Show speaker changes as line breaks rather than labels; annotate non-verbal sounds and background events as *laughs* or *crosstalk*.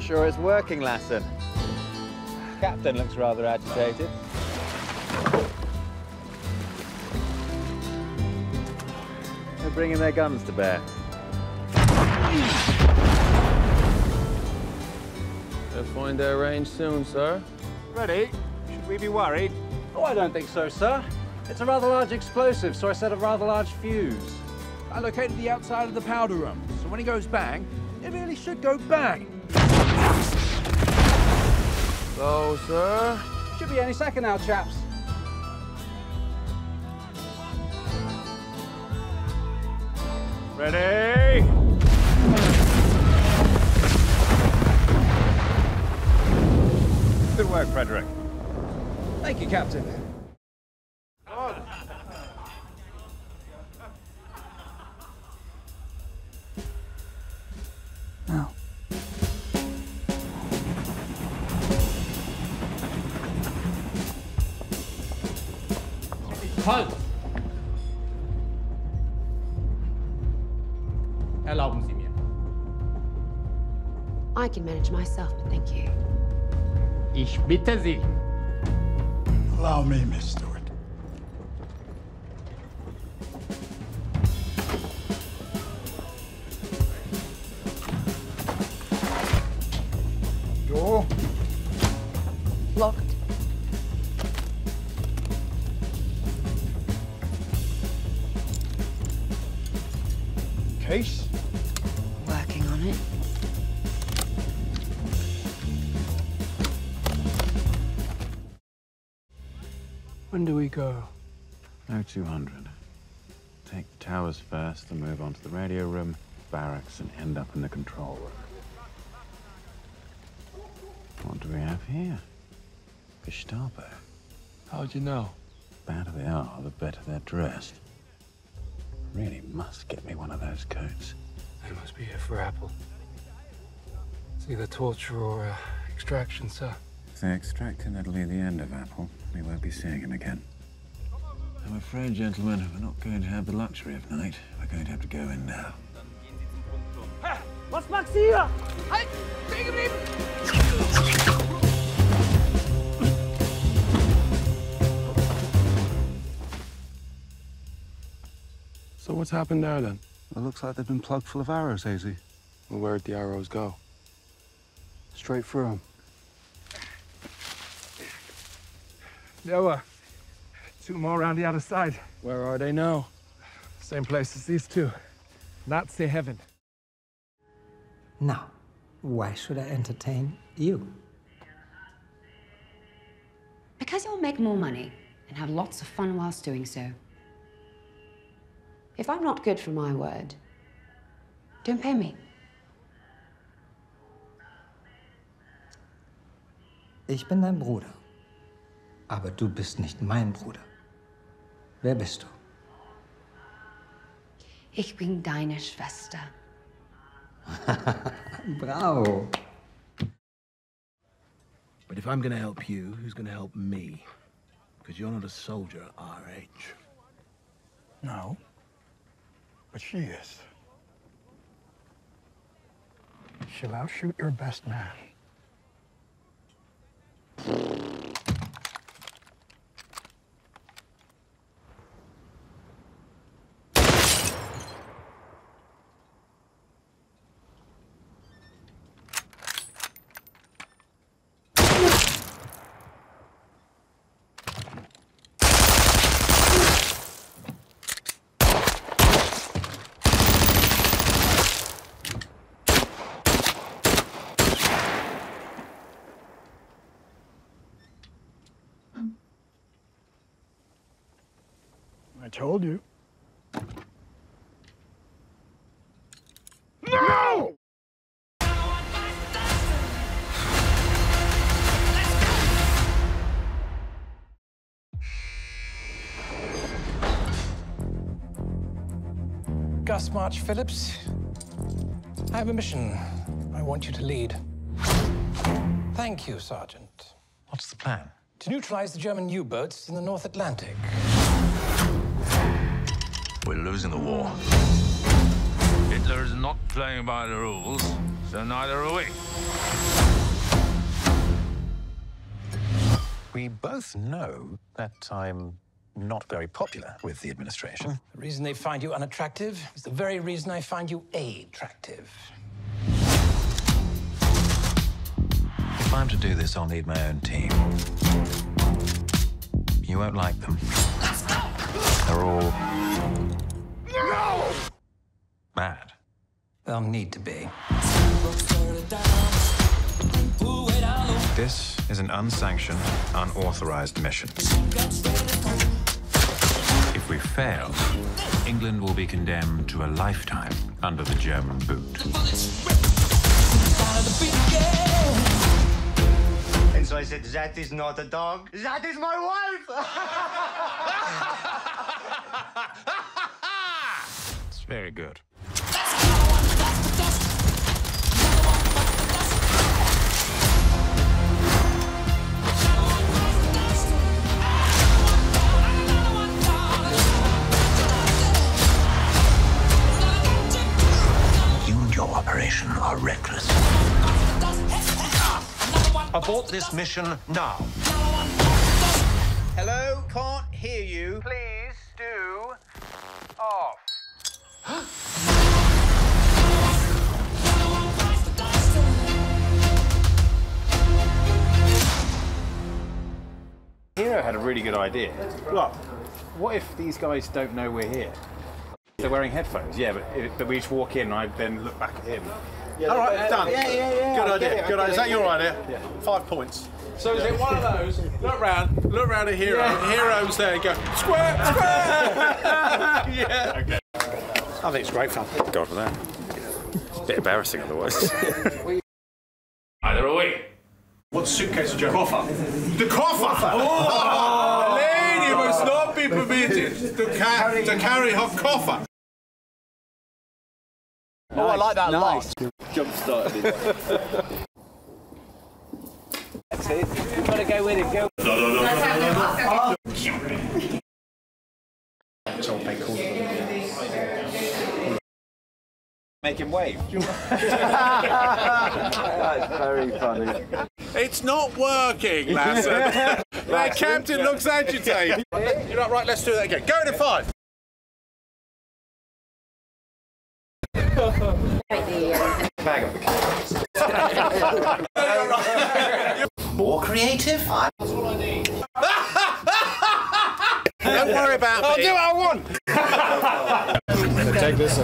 not sure it's working, Lassen. Captain looks rather agitated. They're bringing their guns to bear.
They'll find their range soon, sir.
Ready? Should we be worried?
Oh, I don't think so, sir. It's a rather large explosive, so I set a rather large fuse.
I located the outside of the powder room, so when he goes bang, it really should go bang.
So, sir?
Should be any second now, chaps.
Ready? Good work, Frederick.
Thank you, Captain.
Halt! Erlauben Sie mir.
I can manage myself, thank you.
Ich bitte Sie.
Allow me, Miss Stewart. Door.
Locked.
Case.
Working on it.
When do we go?
No 200. Take the towers first, then move on to the radio room, barracks, and end up in the control room. What do we have here? Gestapo.
How'd you know?
The badder they are, the better they're dressed. Really must get me one of those coats.
They must be here for Apple. It's either torture or uh, extraction, sir.
If they extract him, that'll be the end of Apple. We won't be seeing him again. I'm afraid, gentlemen, we're not going to have the luxury of night. We're going to have to go in now.
Was machst du hier? Halt! Stehen geblieben!
So what's happened there, then?
It looks like they've been plugged full of arrows, Hazy.
Well, where'd the arrows go?
Straight through them.
There were two more around the other side.
Where are they now?
Same place as these two. Nazi heaven.
Now, why should I entertain you?
Because you'll make more money and have lots of fun whilst doing so. If I'm not good for my word, don't pay me.
Ich bin dein Bruder. Aber du bist nicht mein Bruder. Wer bist du?
Ich bin deine Schwester. *laughs*
Bravo.
But if I'm gonna help you, who's gonna help me? Because you're not a soldier at our age.
No. But she is. She'll outshoot your best man.
Gus March Phillips, I have a mission I want you to lead. Thank you, Sergeant.
What's the plan?
To neutralize the German U-boats in the North Atlantic.
We're losing the war. Hitler is not playing by the rules, so neither are we.
We both know that I'm not very popular with the administration.
The reason they find you unattractive is the very reason I find you attractive.
If I'm to do this, I'll need my own team. You won't like them. They're all mad.
They'll need to be.
This is an unsanctioned, unauthorized mission. If we fail, England will be condemned to a lifetime under the German boot.
And so I said, that is not a dog. That is my wife. *laughs*
It's very good.
Abort this mission now.
Hello, can't hear you. Please do off.
Hero had a really good idea. Look, what if these guys don't know we're here? They're wearing headphones, yeah, but, but we just walk in and I then look back at him.
All right, done.
Yeah, yeah, yeah.
Good
I
idea.
it,
Good idea. Is that your idea?
Yeah.
Five points.
So is it one of those? Look round, look round at Hero.
Yeah.
Hero's there and go, square, square! *laughs* yeah.
Okay. I think it's great fun.
God for that. It's a Bit embarrassing otherwise. *laughs*
Either are we.
What suitcase is your coffer? The coffer!
Oh! A *laughs* lady must not be permitted
to, ca- to carry her coffer.
Oh, I like that
Nice.
Jump started it.
See, you've got to go with it. Go.
Make him wave. *laughs* That's very funny.
It's not working, Lassen. *laughs* the captain looks agitated. *laughs* You're not right, let's do that again. Go to five.
More creative? *laughs* That's all I need.
Don't worry about
I'll
me.
do what I want.
I'm going to take this